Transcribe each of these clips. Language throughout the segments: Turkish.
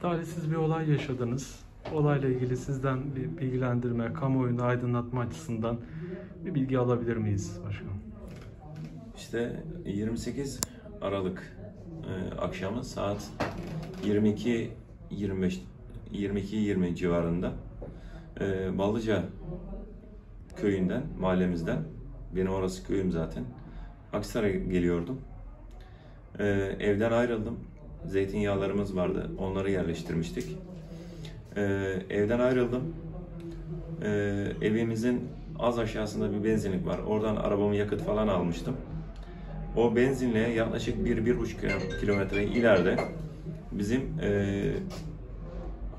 Talihsiz bir olay yaşadınız. Olayla ilgili sizden bir bilgilendirme, kamuoyunu aydınlatma açısından bir bilgi alabilir miyiz başkanım? İşte 28 Aralık e, akşamı saat 22 25 22 20 civarında e, Ballıca köyünden, mahallemizden benim orası köyüm zaten. Aksaray'a geliyordum. E, evden ayrıldım. Zeytinyağlarımız vardı. Onları yerleştirmiştik. E, evden ayrıldım. E, evimizin az aşağısında bir benzinlik var. Oradan arabamı yakıt falan almıştım. O benzinliğe yaklaşık 1-1,5 kilometre ileride bizim e,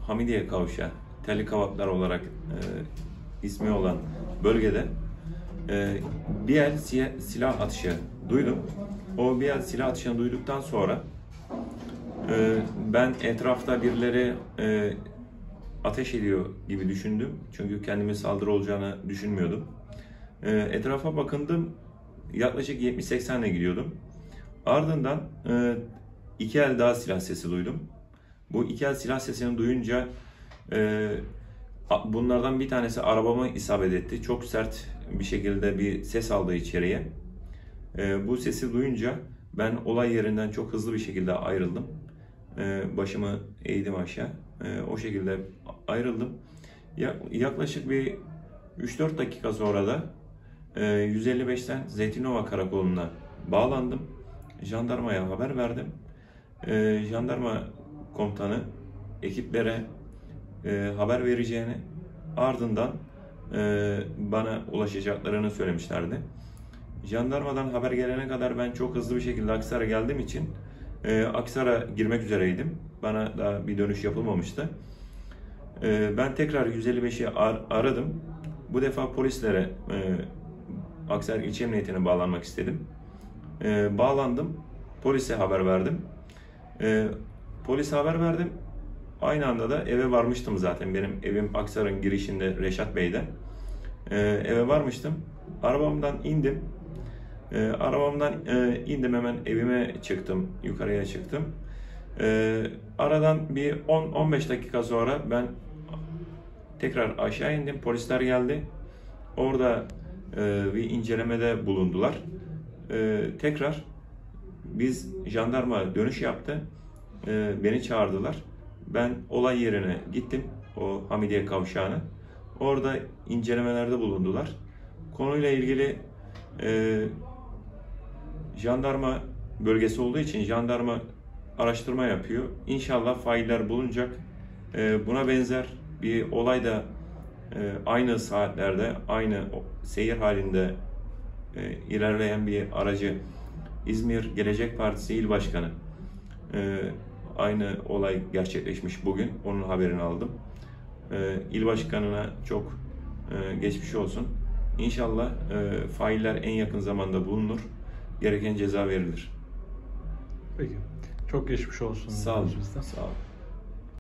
Hamidiye Kavşağı, Telli Kavaklar olarak e, ismi olan bölgede e, bir el silah atışı duydum. O bir el silah atışını duyduktan sonra ben etrafta birileri e, ateş ediyor gibi düşündüm. Çünkü kendime saldırı olacağını düşünmüyordum. E, etrafa bakındım. Yaklaşık 70-80'le gidiyordum. Ardından e, iki el daha silah sesi duydum. Bu iki el silah sesini duyunca e, bunlardan bir tanesi arabama isabet etti. Çok sert bir şekilde bir ses aldı içeriye. Bu sesi duyunca ben olay yerinden çok hızlı bir şekilde ayrıldım. E, başımı eğdim aşağı. E, o şekilde ayrıldım. Ya- Yaklaşık bir 3-4 dakika sonra da e, 155'ten Zeytinova Karakolu'na bağlandım. Jandarmaya haber verdim. E, jandarma komutanı ekiplere e, haber vereceğini ardından e, bana ulaşacaklarını söylemişlerdi. Jandarmadan haber gelene kadar ben çok hızlı bir şekilde Aksaray'a geldiğim için e, Aksaray'a girmek üzereydim. Bana daha bir dönüş yapılmamıştı. E, ben tekrar 155'i ar- aradım. Bu defa polislere e, Aksaray İlçe Emniyetine bağlanmak istedim. E, bağlandım. Polise haber verdim. E, polise haber verdim. Aynı anda da eve varmıştım zaten. Benim evim Aksaray'ın girişinde Reşat Bey'de. E, eve varmıştım. Arabamdan indim. E, arabamdan e, indim hemen evime çıktım. Yukarıya çıktım. E, aradan bir 10-15 dakika sonra ben tekrar aşağı indim. Polisler geldi. Orada e, bir incelemede bulundular. E, tekrar biz jandarma dönüş yaptı. E, beni çağırdılar. Ben olay yerine gittim. O Hamidiye kavşağına. Orada incelemelerde bulundular. Konuyla ilgili e, jandarma bölgesi olduğu için jandarma araştırma yapıyor. İnşallah failler bulunacak. E, buna benzer bir olay da e, aynı saatlerde, aynı seyir halinde e, ilerleyen bir aracı İzmir Gelecek Partisi İl Başkanı e, aynı olay gerçekleşmiş bugün. Onun haberini aldım. E, İl Başkanı'na çok geçmiş olsun. İnşallah failler en yakın zamanda bulunur. Gereken ceza verilir. Peki. Çok geçmiş olsun. Sağ olun. bizden. Sağ olun.